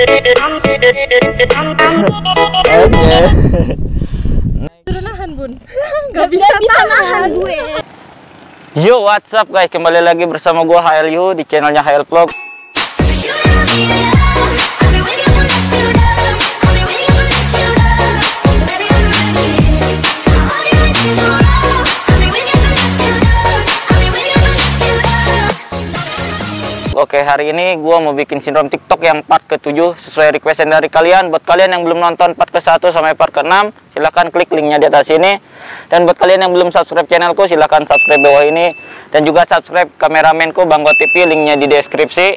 Oke. Suruh nahan bun Gak bisa, nahan gue Yo, what's up guys? Kembali lagi bersama gua HLU di channelnya HL Vlog. Oke, hari ini gua mau bikin sindrom TikTok yang part ke-7 sesuai requestan dari kalian. Buat kalian yang belum nonton part ke-1 sampai part ke-6, silahkan klik linknya di atas ini. Dan buat kalian yang belum subscribe channelku, silahkan subscribe bawah ini. Dan juga subscribe kameramenku Banggo TV, linknya di deskripsi.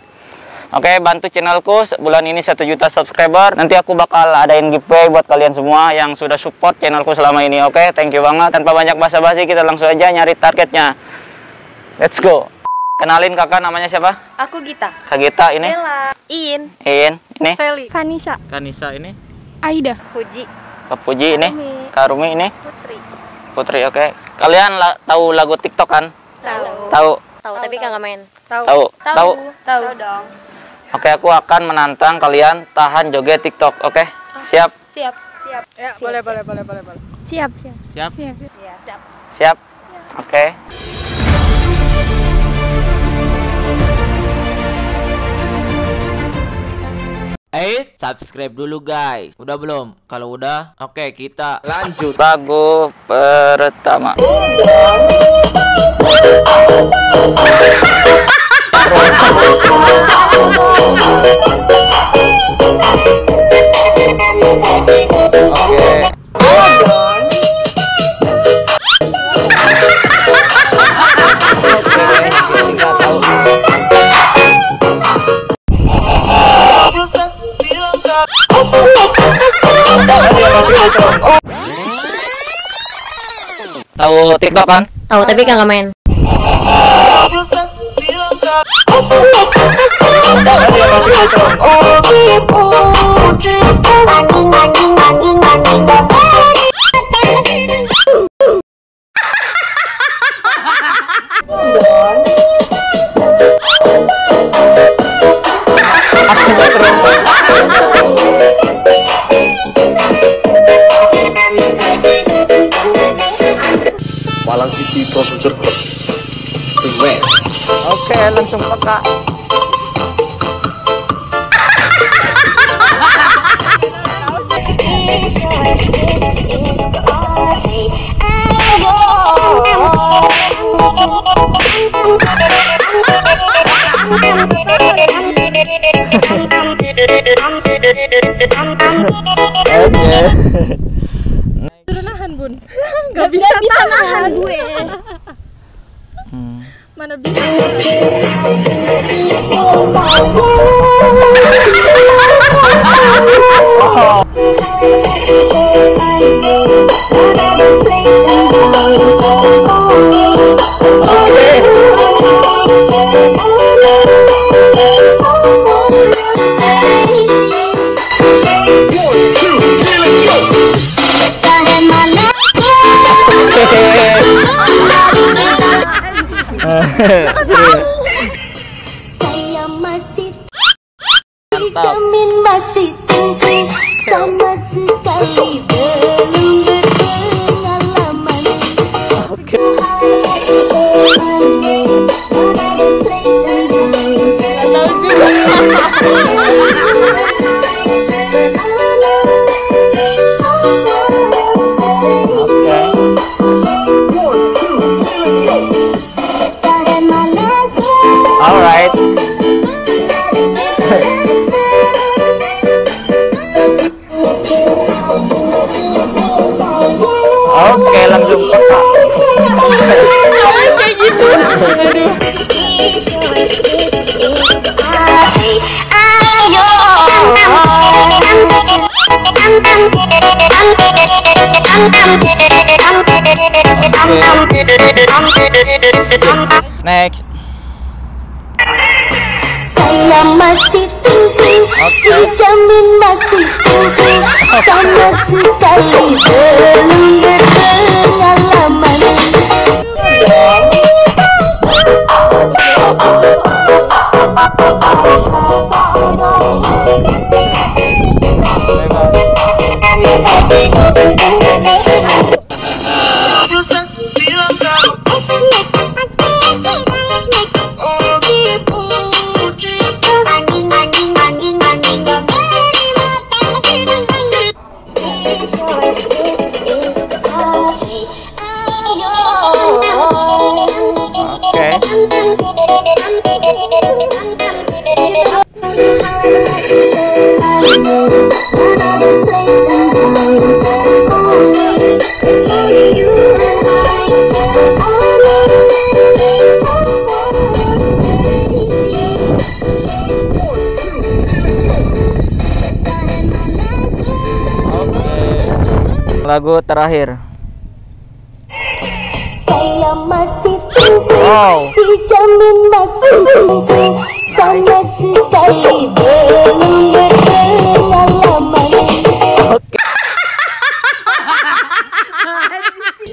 Oke, bantu channelku bulan ini 1 juta subscriber. Nanti aku bakal adain giveaway buat kalian semua yang sudah support channelku selama ini. Oke, thank you banget. Tanpa banyak basa-basi, kita langsung aja nyari targetnya. Let's go. Kenalin kakak namanya siapa? Aku Gita Kak Gita ini. Bella Iin In, ini. Feli Vanessa Kanisa ini. Aida Puji Kak Puji ini. Rumi. Kak Rumi ini. Putri Putri, oke. Kalian la- tahu lagu TikTok kan? Tahu Tahu. Tahu tapi kagak main. Tahu Tahu. Tahu. Tahu dong Oke, aku akan menantang kalian tahan joget TikTok, oke? Siap? Siap Siap Ya boleh boleh boleh boleh boleh Siap siap Siap? Siap Siap Siap? Oke. Eh, subscribe dulu guys. Udah belum? Kalau udah, oke kita Lanjut. Lagu pertama. Tahu TikTok kan? Tahu tapi kagak main. Malang City Producer Club Remake Oke, langsung peka. Oke. Bun. Gak bisa, nahan gue. Mana bisa Mantap. jamin masih tunggu sama sekali belum berpengalaman. Oke. Gak tahu Aduh Next. Saya masih tunggu Dijamin masih tunggu Sama sekali belum berpengalaman Vivo lagu terakhir. Saya masih tunggu Wow. Dijamin masih tunggu Sama sekali belum berpengalaman Oke.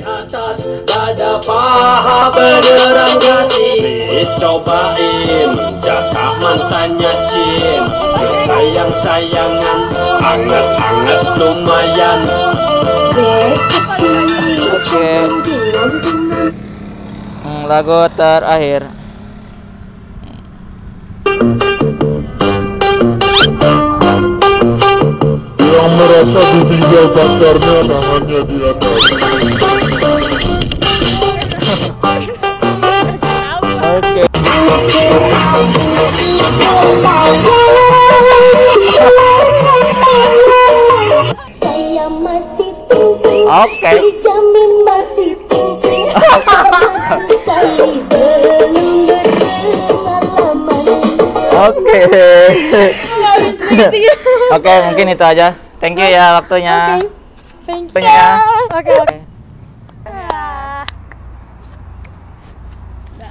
atas dada paha berderang kasih cobain jatah mantannya Cin sayang-sayangan anget-anget lumayan Oke. Hmm, lagu terakhir. yang merasa ditinggal pacarnya tangannya di atas Oke. Oke. Dijamin masih belum berpengalaman Oke. Oke, mungkin itu aja. Thank you ya waktunya. Thank you. Ya. Oke, oke.